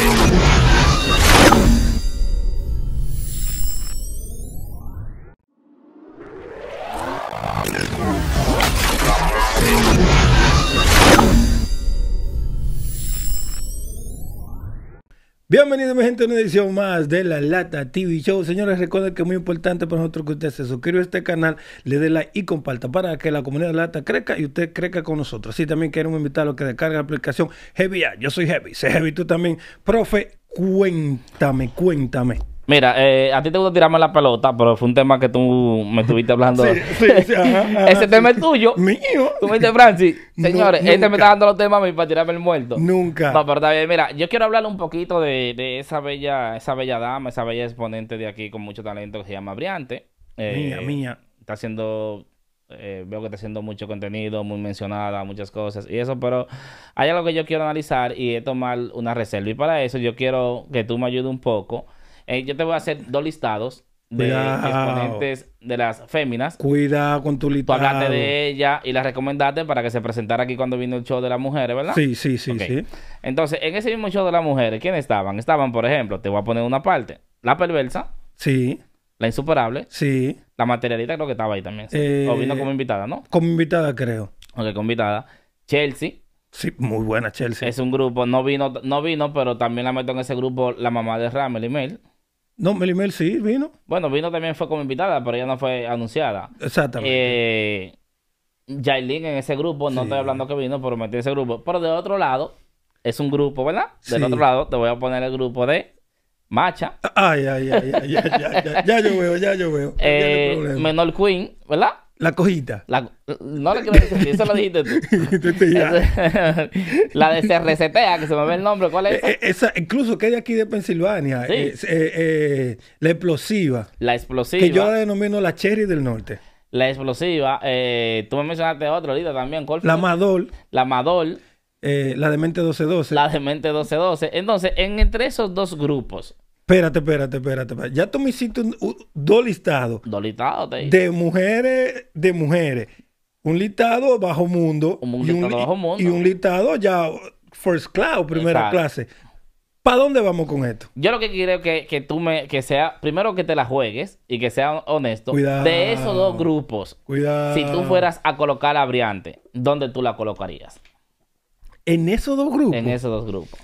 Thank you. Bienvenidos mi gente a una edición más de la Lata TV Show. Señores, recuerden que es muy importante para nosotros que usted se suscriba a este canal, le dé like y comparta para que la comunidad de Lata crezca y usted crezca con nosotros. Si también queremos invitarlo a que descargue la aplicación Heavy. Yo soy Heavy, sé Heavy tú también. Profe, cuéntame, cuéntame. Mira, eh, a ti te gusta tirarme la pelota, pero fue un tema que tú me estuviste hablando. Sí, sí, sí, ajá, ajá, Ese tema es tuyo. Mío. Tú me dices, Francis, No, señores, este me está dando los temas a mí para tirarme el muerto. Nunca. No, pero está bien. Mira, yo quiero hablar un poquito de, de esa bella esa bella dama, esa bella exponente de aquí con mucho talento que se llama Briante. Eh, Mía, mía. Está haciendo, eh, veo que está haciendo mucho contenido, muy mencionada, muchas cosas y eso, pero hay algo que yo quiero analizar y es tomar una reserva. Y para eso yo quiero que tú me ayudes un poco. Eh, yo te voy a hacer dos listados de Cuidado. exponentes de las féminas. Cuidado con tu Tú listado. hablaste de ella y la recomendaste para que se presentara aquí cuando vino el show de las mujeres, ¿verdad? Sí, sí, sí, sí. Entonces, en ese mismo show de las mujeres, ¿quiénes estaban? Estaban, por ejemplo, te voy a poner una parte. La perversa, Sí, la insuperable, sí. la materialista creo que estaba ahí también. sí. Eh, O vino como invitada, ¿no? Como invitada, creo. Ok, como invitada. Chelsea Sí, muy buena, Chelsea. es un grupo, no vino, no vino, pero también la meto en ese grupo la mamá de Ramel y Mel. No, Melimel sí vino. Bueno, vino también fue como invitada, pero ella no fue anunciada. Exactamente. Eh, Yailin en ese grupo, no Sí. estoy hablando que vino, pero metí ese grupo. Pero de otro lado, es un grupo, ¿verdad? Del Sí. otro lado, te voy a poner el grupo de Macha. Ay, ay, ay, ay, ya, ya, ya, ya yo veo, ya yo veo. Eh, no. Menor Queen, ¿verdad? La cojita. La- no le quiero decir, eso lo dijiste tú. La de CRCTA, que se me ve el nombre, ¿cuál es esa? Eh, eh, esa, incluso que de aquí de Pensilvania, Sí. eh, eh, eh, la explosiva, La explosiva. que yo la denomino la Cherry del Norte. La explosiva. Eh, tú me mencionaste otro ahorita también. ¿Cuál fue? La Madol, La Madol. la Demente 1212. La Demente 1212. Entonces, en entre esos dos grupos, Espérate, espérate, espérate, espérate. Ya tú me hiciste un- un- dos listados te de mujeres, de mujeres. Un listado bajo mundo, Un y, listado un, bajo mundo. y un listado ya first class, primera Exacto. clase. ¿Para dónde vamos con esto? Yo lo que quiero que, que tú me, que sea, primero que te la juegues y que sea honesto. Cuidado. De esos dos grupos, Cuidado. si tú fueras a colocar a Briante, ¿dónde tú la colocarías? En esos dos grupos. En esos dos grupos.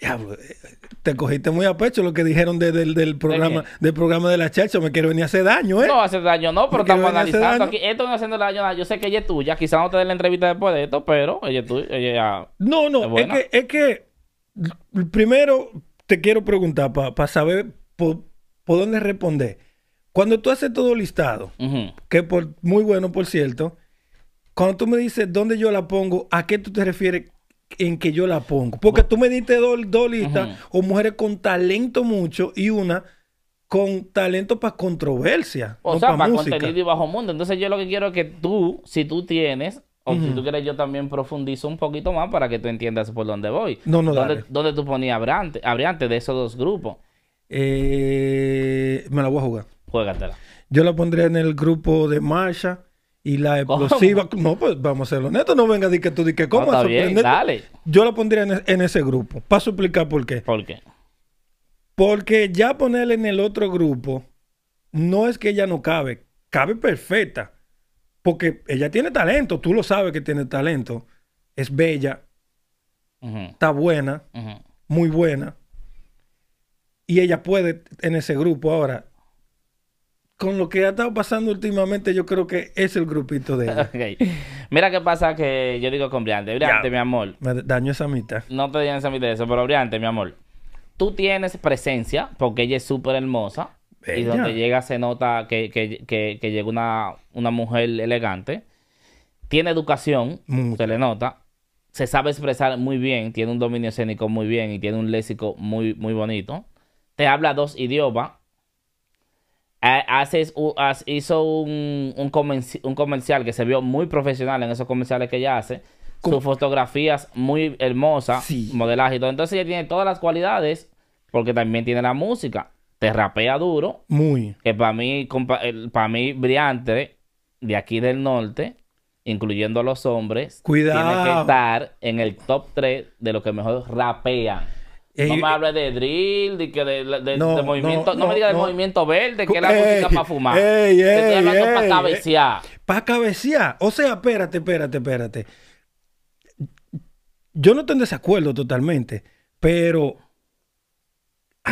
Diablo, eh, te cogiste muy a pecho lo que dijeron de- del, del programa, qué? del programa de la chacha. Me quiero venir a hacer daño, ¿eh? No hace daño, no, pero estamos hacer analizando aquí. Esto no haciendo daño nada. Yo sé que ella es tuya. Quizás no te dé la entrevista después de esto, pero ella es tuya. Ella ya. No, Es no, es que, es que primero te quiero preguntar para saber por, por dónde responder. Cuando tú haces todo listado, que por muy bueno, por cierto, cuando tú me dices dónde yo la pongo, ¿a qué tú te refieres en que yo la pongo? Porque tú me diste dos, dos listas, o mujeres con talento mucho y una con talento para controversia, O no sea, pa' para contenido y bajo mundo. Entonces, yo lo que quiero es que tú, si tú tienes, o si tú quieres, yo también profundizo un poquito más para que tú entiendas por dónde voy. No, no, ¿Dónde, dale. dónde tú ponías a Briante, a Briante de esos dos grupos? Eh, me la voy a jugar. Juégatela. Yo la pondría en el grupo de Marsha y la explosiva. No, pues vamos a ser honestos. No venga a decir que tú di que cómo. No, está bien, dale. Yo la pondría en, en ese grupo. Para explicar por qué. ¿Por qué? Porque ya ponerla en el otro grupo no es que ella no cabe. Cabe perfecta. Porque ella tiene talento. Tú lo sabes que tiene talento. Es bella. Está buena. Muy buena. Y ella puede en ese grupo. Ahora, con lo que ha estado pasando últimamente, yo creo que es el grupito de ella. Mira qué pasa que yo digo con Briante. Briante, Ya. mi amor. Me dañó esa mitad. No te digan esa mitad de eso, pero Briante, mi amor. Tú tienes presencia porque ella es súper hermosa. Y donde llega se nota que, que, que, que llega una, una mujer elegante. Tiene educación, Mucha. se le nota. Se sabe expresar muy bien, tiene un dominio escénico muy bien y tiene un léxico muy, muy bonito. Te habla dos idiomas. Ha- Haces, hizo un, un, comerci- un comercial que se vio muy profesional en esos comerciales que ella hace. Sus fotografías muy hermosas, Sí. modelaje y todo. Entonces ella tiene todas las cualidades porque también tiene la música. Te rapea duro, Muy. que para mí, para mí, brillante de aquí del norte, incluyendo a los hombres, Cuidado. tiene que estar en el top 3 de los que mejor rapean. No Ey, me hables de drill, de, que de, de- No, de movimiento. No, no, me digas no. del movimiento verde, que es la música para fumar. ey, Te estoy hablando ey, para cabecear. Para cabecear. O sea, espérate, espérate, espérate. Yo no estoy en desacuerdo totalmente, pero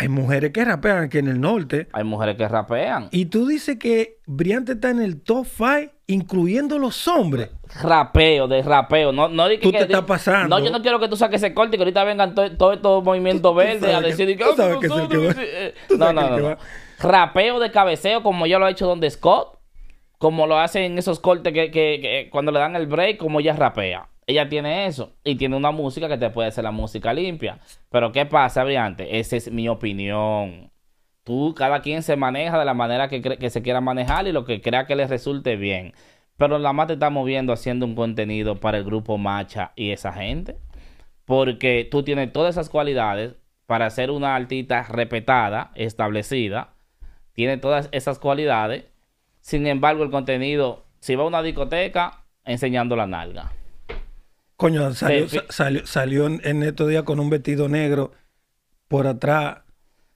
hay mujeres que rapean aquí en el norte. Hay mujeres que rapean. Y tú dices que Briante está en el top 5, incluyendo los hombres. Rapeo, de rapeo. No, no que, Tú que- te estás di- pasando. No, yo no quiero que tú saques ese corte y que ahorita vengan todos todo estos movimientos verdes a que- decir que, tú "Ah, sabes que es el que nosotros", va. eh, No, no, que no, que no. Rapeo de cabeceo, como ya lo ha hecho Donde Scott, como lo hacen en esos cortes que, que- que cuando le dan el break, como ella rapea. Ella tiene eso y tiene una música que te puede hacer la música limpia. Pero ¿qué pasa, Briante? Esa es mi opinión. Tú, cada quien se maneja de la manera que, que se quiera manejar y lo que crea que le resulte bien. Pero la más te está moviendo haciendo un contenido para el grupo Macha y esa gente. Porque tú tienes todas esas cualidades para ser una artista respetada, establecida. Tiene todas esas cualidades. Sin embargo, el contenido, si va a una discoteca, enseñando la nalga. Coño, salió, Sí, salió, salió en, estos días con un vestido negro por atrás.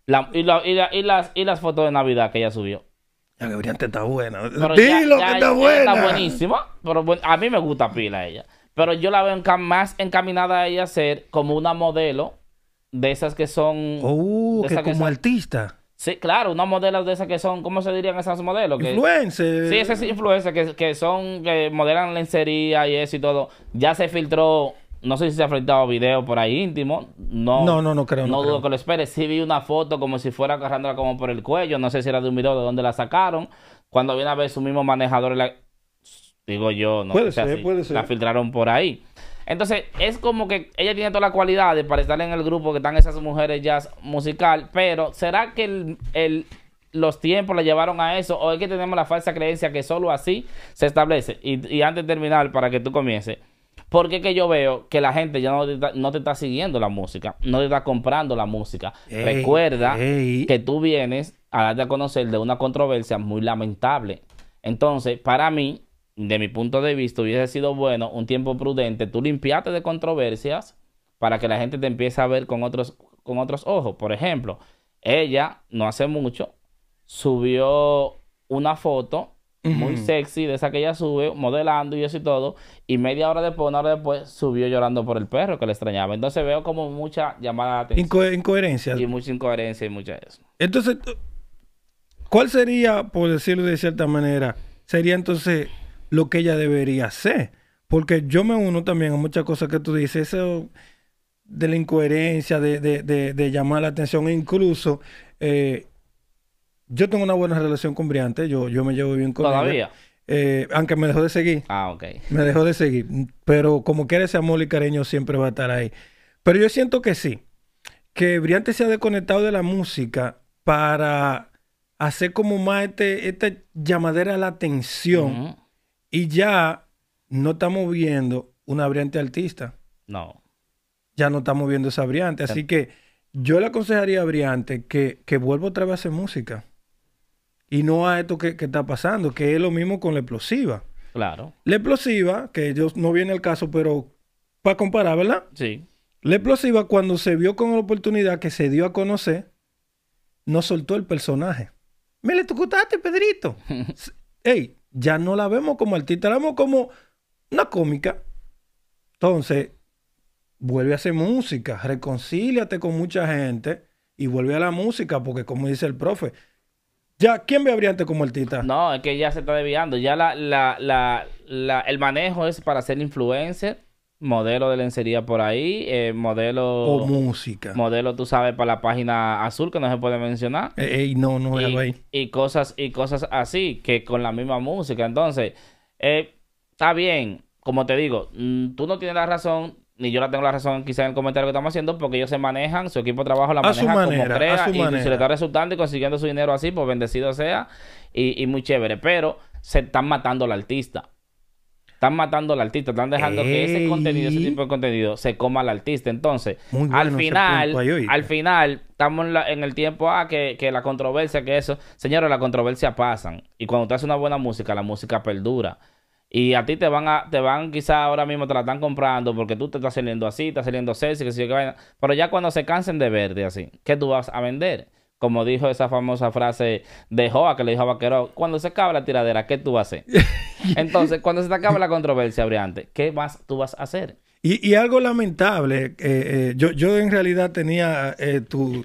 La- y, la- y la- y las, y las fotos de Navidad que ella subió. Ya que Briante está buena. Pero Dilo ya- que está buena. Está buenísima. Pero bueno, a mí me gusta pila ella. Pero yo la veo enca- más encaminada a ella a ser como una modelo de esas que son. Oh, de que esas como son- artista. Sí, claro, una modelo de esas que son. ¿Cómo se dirían esas modelos? Que, Influencer. Sí, esas influencers que, que son, que modelan lencería y eso y todo. Ya se filtró, no sé si se ha filtrado video por ahí íntimo. No, No, no, no creo, no No dudo creo. que lo espere. Sí vi una foto como si fuera agarrándola como por el cuello. No sé si era de un video de dónde la sacaron. Cuando viene a ver su mismo manejador, la... digo yo, no Puede sé ser, así, puede ser. la filtraron por ahí. Entonces, es como que ella tiene todas las cualidades para estar en el grupo que están esas mujeres jazz musical, pero ¿será que el, el- los tiempos la llevaron a eso? ¿O es que tenemos la falsa creencia que solo así se establece? Y, y antes de terminar, para que tú comiences, porque es que yo veo que la gente ya no te, está, no te está siguiendo la música, no te está comprando la música. Ey, Recuerda ey. que tú vienes a darte a conocer de una controversia muy lamentable. Entonces, para mí, de mi punto de vista, hubiese sido bueno un tiempo prudente, tú limpiate de controversias para que la gente te empiece a ver con otros, con otros ojos. Por ejemplo, ella, no hace mucho, subió una foto muy sexy de esa que ella sube, modelando y eso y todo, y media hora después, una hora después, subió llorando por el perro que le extrañaba. Entonces veo como mucha llamada de atención Inco- incoherencia. y mucha incoherencia y mucha eso. Entonces, ¿cuál sería, por decirlo de cierta manera, sería entonces lo que ella debería hacer? Porque yo me uno también a muchas cosas que tú dices, eso de la incoherencia, de, de- de- de llamar la atención, e incluso eh, yo tengo una buena relación con Briante, yo, yo me llevo bien con ella. ¿Todavía? Eh, aunque me dejó de seguir. Ah, ok. Me dejó de seguir. Pero como quiera ese amor y cariño siempre va a estar ahí. Pero yo siento que sí. Que Briante se ha desconectado de la música para hacer como más este, esta llamadera a la atención. Y ya no estamos viendo una Briante artista. No. Ya no estamos viendo esa Briante. Así que yo le aconsejaría a Briante que, que vuelva otra vez a hacer música. Y no a esto que, que está pasando, que es lo mismo con la explosiva. Claro. La explosiva, que yo no viene el caso, pero para comparar, ¿verdad? Sí. La explosiva, cuando se vio con la oportunidad que se dio a conocer, no soltó el personaje. Me le tocaste, Pedrito. Ey, ya no la vemos como artista, la vemos como una cómica. Entonces, vuelve a hacer música, reconcíliate con mucha gente y vuelve a la música, porque como dice el profe, ya, ¿quién ve a Briante como artista? No, es que ya se está desviando. Ya la, la, la, el manejo es para ser influencer, modelo de lencería por ahí, eh, modelo, O música. modelo, tú sabes, para la página azul que no se puede mencionar. Ey, ey, no, no, y, ahí. y cosas y cosas así que con la misma música entonces eh, está bien como te digo mm, tú no tienes la razón ni yo la tengo la razón quizá en el comentario que estamos haciendo porque ellos se manejan su equipo de trabajo la A su maneja manera, como a crea su y si manera. le está resultando y consiguiendo su dinero así pues bendecido sea y, y muy chévere pero se están matando al artista están matando al artista, están dejando que ese contenido, ese tipo de contenido, se coma al artista. Entonces, bueno al final, ahí, al final, estamos en, la- en el tiempo ah, que, que la controversia, que eso. Señores, la controversia pasan. Y cuando usted hace una buena música, la música perdura. Y a ti te van a, te van quizá ahora mismo te la están comprando porque tú te estás saliendo así, estás saliendo sexy, que sé yo qué vaina. Pero ya cuando se cansen de verte así, ¿qué tú vas a vender? Como dijo esa famosa frase de Joa que le dijo a Vaquero, cuando se acabe la tiradera, ¿qué tú vas a hacer? Entonces, cuando se te acabe la controversia, Briante, ¿qué más tú vas a hacer? Y, y algo lamentable, eh, eh, yo, yo en realidad tenía eh, tu,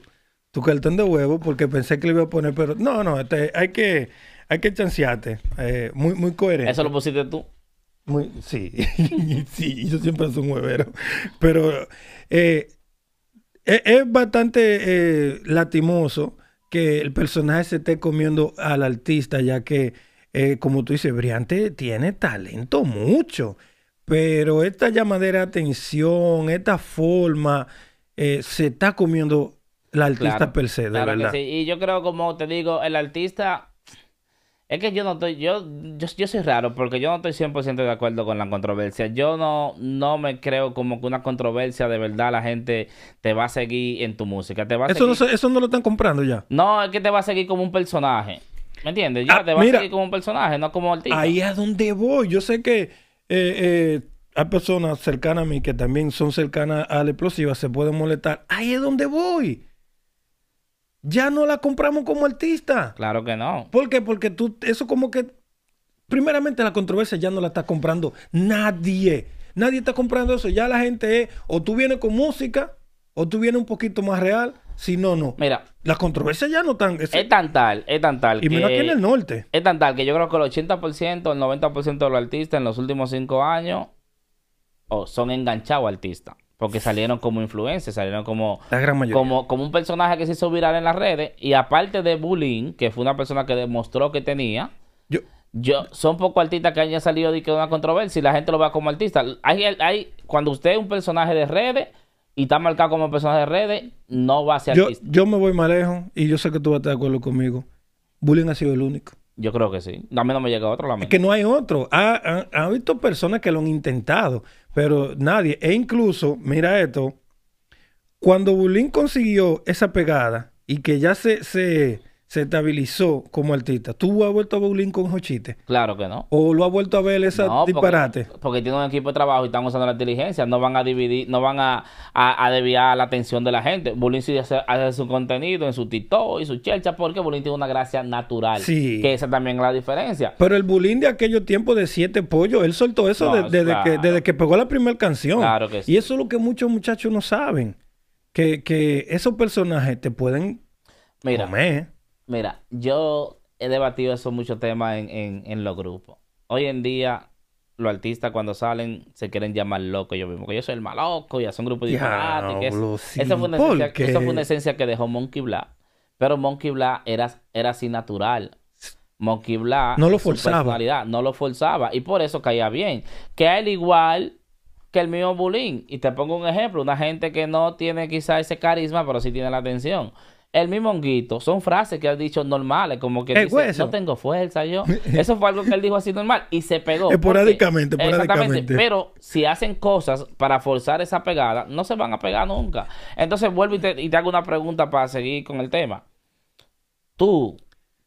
tu cartón de huevo porque pensé que le iba a poner, pero no, no, este, hay que hay que chancearte, eh, muy, muy coherente. Eso lo pusiste tú. Muy, sí, sí, yo siempre soy un huevero, pero eh, es, es bastante eh, latimoso que el personaje se esté comiendo al artista, ya que, eh, como tú dices, Briante tiene talento mucho, pero esta llamadera de atención, esta forma, eh, se está comiendo la artista Claro, per se, de Claro que verdad. sí. Y yo creo, como te digo, el artista. Es que yo no estoy. Yo, yo, yo soy raro porque yo no estoy 100% de acuerdo con la controversia. Yo no, no me creo como que una controversia de verdad la gente te va a seguir en tu música. Te va a Eso no, seguir- eso no lo están comprando ya. No, es que te va a seguir como un personaje. ¿Me entiendes? Ya Ah, te va mira. a seguir como un personaje, no como artista. Ahí es donde voy. Yo sé que eh, eh, hay personas cercanas a mí que también son cercanas a la explosiva, se pueden molestar. Ahí es donde voy. Ya no la compramos como artista. Claro que no. ¿Por qué? Porque tú, eso como que, primeramente la controversia ya no la está comprando nadie. Nadie está comprando eso. Ya la gente es, o tú vienes con música, o tú vienes un poquito más real. Si no, no. Mira, Las controversias ya no están. es tan tal, es tan tal y menos aquí en el norte. Es tan tal que yo creo que el 80%, el 90% de los artistas en los últimos cinco años son enganchados artistas. Porque salieron como influencers, salieron como, La gran mayoría. como, como un personaje que se hizo viral en las redes. Y aparte de Bullying, que fue una persona que demostró que tenía, Yo, yo, son pocos artistas que hayan salido de que una controversia y la gente lo vea como artista. Hay, hay, cuando usted es un personaje de redes y está marcado como personaje de redes, no va a ser Yo, artista. yo me voy más lejos y yo sé que tú vas a estar de acuerdo conmigo. Bullying ha sido el único. Yo creo que sí. A mí no me llega otro. La Es que no hay otro. Ha, ha- ha habido personas que lo han intentado, pero nadie. E incluso, mira esto, cuando Bulín consiguió esa pegada y que ya se, se, se estabilizó como artista, ¿tú has vuelto a ver Bulín con Jochite? Claro que no. ¿O lo has vuelto a ver esa No, porque- disparate? Porque, tienen un equipo de trabajo y están usando la inteligencia. No van a dividir, no van a, a, a desviar la atención de la gente. Bullying sí hace, hace su contenido en su TikTok y su chelcha porque Bullying tiene una gracia natural. Sí. Que esa también es la diferencia. Pero el Bulín de aquellos tiempos de siete pollos, él soltó eso No, de- desde, claro. que, desde que pegó la primera canción. Claro que sí. Y eso es lo que muchos muchachos no saben. Que, que esos personajes te pueden Mira, comer. Mira, yo he debatido esos muchos temas en, en, en los grupos. Hoy en día, los artistas cuando salen se quieren llamar locos ellos mismos. Que yo soy el maloco y hacen un grupo disparate. que es- Diablo, sí, Esa fue, una ¿por esencia, qué? esa fue una esencia que dejó Monkey Black. Pero Monkey Black era, era así natural. Monkey Black, No lo forzaba. no lo forzaba. Y por eso caía bien. Que a él igual que el mío Bulín. Y te pongo un ejemplo. Una gente que no tiene quizá ese carisma, pero sí tiene la atención. El mismo honguito, son frases que ha dicho normales, como que Eh, dice, no tengo fuerza yo. Eso fue algo que él dijo así normal y se pegó. porque- Esporádicamente, Exactamente. esporádicamente. Pero si hacen cosas para forzar esa pegada, no se van a pegar nunca. Entonces vuelvo y te, y te hago una pregunta para seguir con el tema. Tú,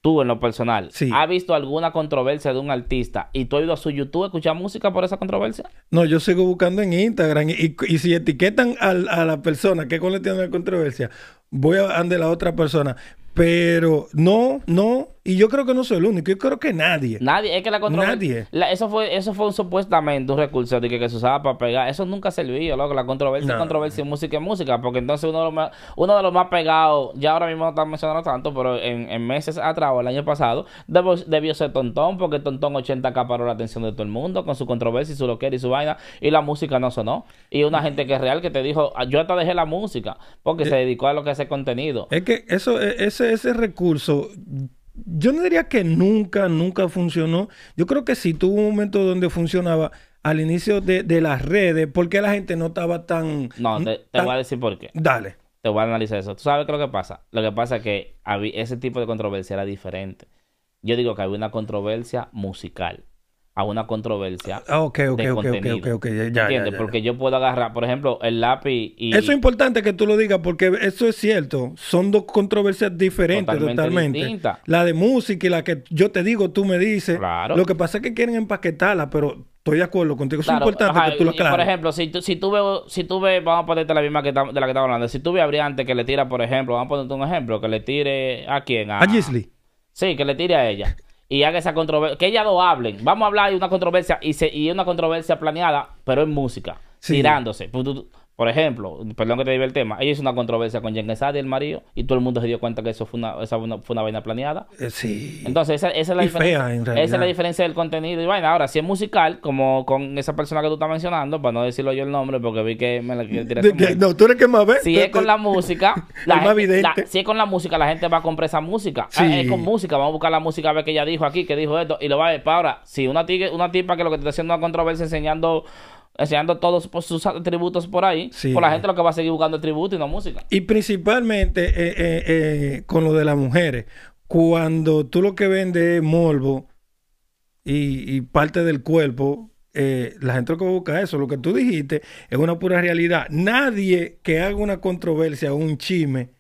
tú en lo personal, Sí. ¿has visto alguna controversia de un artista y tú has ido a su YouTube a escuchar música por esa controversia? No, yo sigo buscando en Instagram y, y- y si etiquetan a, la persona que con le tiene la controversia, voy a ande la otra persona. Pero no, no, y yo creo que no soy el único, yo creo que nadie. Nadie, es que la controversia. Nadie. la- eso fue, eso fue un, supuestamente un recurso de que, que se usaba para pegar. Eso nunca servía, loco. La controversia es No. controversia música es música. Porque entonces uno de los más, uno de los más pegados, ya ahora mismo no están mencionando tanto, pero en, en meses atrás o el año pasado, debió, debió ser Tontón, porque Tontón 80 acaparó la atención de todo el mundo con su controversia y su loquera y su vaina. Y la música no sonó. Y una gente que es real que te dijo, "Ah, yo hasta dejé la música, porque se dedicó a lo que hace contenido. Es que eso, e- ese, ese recurso, yo no diría que nunca, nunca funcionó. Yo creo que sí tuvo un momento donde funcionaba al inicio de, de las redes, porque la gente no estaba tan... No, te, te tan- voy a decir por qué. Dale. Te voy a analizar eso. ¿Tú sabes qué es lo que pasa? Lo que pasa es que habí- ese tipo de controversia era diferente. Yo digo que había una controversia musical. A una controversia. Ah, ok, ok, de ok, ok, contenido. ok, ok, ya, ya, ¿Entiendes? ya. Porque yo puedo agarrar, por ejemplo, el lápiz y... Eso es importante que tú lo digas porque eso es cierto. Son dos controversias diferentes Totalmente totalmente. distintas. La de música y la que yo te digo, tú me dices. Claro. Lo que pasa es que quieren empaquetarla, pero estoy de acuerdo contigo. Claro, es importante ajá, que tú lo y, Por aclares. ejemplo, si tú, si tú ves, si tú ves, vamos a ponerte la misma que de la que estamos hablando. Si tú ves a Briante que le tira, por ejemplo, vamos a ponerte un ejemplo, que le tire a quién, A Gisli. Sí, que le tire a ella. Y haga esa controversia. Que ellas lo hablen. Vamos a hablar de una controversia y, se, y una controversia planeada, pero en música. Sí. Tirándose. Tú- por ejemplo, perdón que te diga el tema. Ella hizo una controversia con Jen Quesada y el marido. Y todo el mundo se dio cuenta que eso fue una, esa fue una, fue una vaina planeada. Eh, sí. Entonces, esa, esa es la Y diferencia. fea, en esa es la diferencia del contenido y vaina. Ahora, si es musical, como con esa persona que tú estás mencionando, para no decirlo yo el nombre, porque vi que me la que- no, tú eres que más ves. Si es con la música, la más gente- la- si es con la música, la gente va a comprar esa música. Sí. Ah, es con música, vamos a buscar la música a ver qué ella dijo aquí, que dijo esto, y lo va a ver. Pa' ahora, si una, tigre- una tipa que lo que te está haciendo una controversia enseñando, enseñando todos sus atributos por ahí, Sí. pues la gente lo que va a seguir buscando tributo y no música. Y principalmente eh, eh, eh, con lo de las mujeres. Cuando tú lo que vendes es morbo y, y parte del cuerpo, la gente lo que busca eso. Lo que tú dijiste es una pura realidad. Nadie que haga una controversia o un chisme,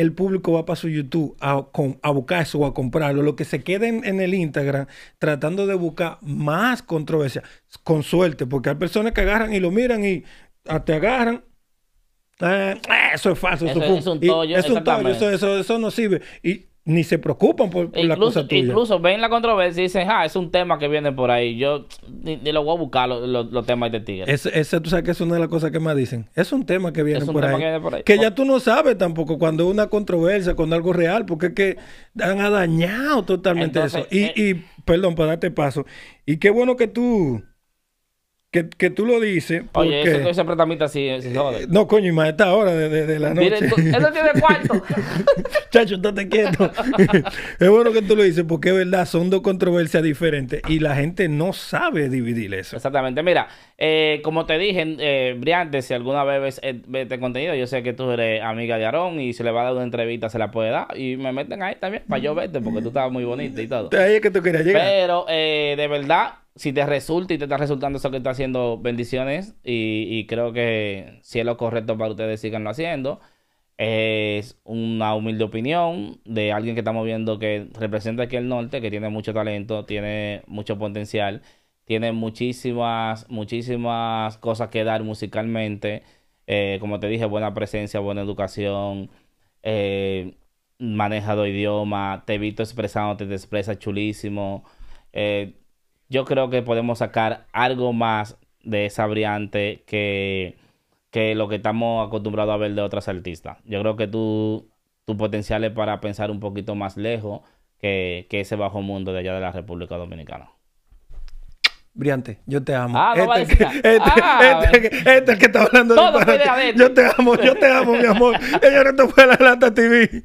el público va para su YouTube a, con- a buscar eso o a comprarlo. Lo que se queda en, el Instagram tratando de buscar más controversia, con suerte, porque hay personas que agarran y lo miran y te agarran. Eh, eso es falso. Eso, Eso es un y tollo, Es un tollo, eso, eso, eso no sirve. Y ni se preocupan por, por la cosa tuya. incluso ven la controversia y dicen, ah, es un tema que viene por ahí. Yo ni, ni lo voy a buscar los, los- los temas de tigre. Ese, ese, tú sabes que es una de las cosas que más dicen. Es un tema que viene, Es un por, tema ahí, que viene por ahí. Que ya tú no sabes tampoco cuando es una controversia, cuando algo real, porque es que han dañado totalmente Entonces, eso. Y, eh, y, perdón, para darte paso. Y qué bueno que tú, que, que tú lo dices. Porque, Oye, eso ese pretamita así, se jode. no, coño, y más a esta hora de, de- de la noche. Eso tiene cuarto. Chacho, estate quieto. es bueno que tú lo dices porque es verdad, son dos controversias diferentes y la gente no sabe dividir eso. Exactamente. Mira, eh, como te dije, eh, Briante, si alguna vez ves, eh, este contenido, yo sé que tú eres amiga de Aarón y si le va a dar una entrevista, se la puede dar. Y me meten ahí también para yo verte, porque tú estabas muy bonita y todo. Ahí es que tú querías llegar. Pero eh, de verdad, si te resulta y te está resultando eso que está haciendo, bendiciones. Y, creo que si es lo correcto para ustedes, síganlo haciendo. Es una humilde opinión de alguien que estamos viendo que representa aquí el norte, que tiene mucho talento, tiene mucho potencial, tiene muchísimas, muchísimas cosas que dar musicalmente. Eh, como te dije, buena presencia, buena educación, eh, maneja dos idiomas, te he visto expresándote, te expresa chulísimo. Eh, yo creo que podemos sacar algo más de esa variante que, que lo que estamos acostumbrados a ver de otras artistas. Yo creo que tú, tu potencial es para pensar un poquito más lejos que, que ese bajo mundo de allá de la República Dominicana. Briante, yo te amo. Ah, no va a este, decir este, Ah, este este es el que está hablando Todo viene adentro. Yo te amo, yo te amo, mi amor. Ella no te fue la lata TV.